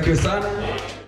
Thank you sana.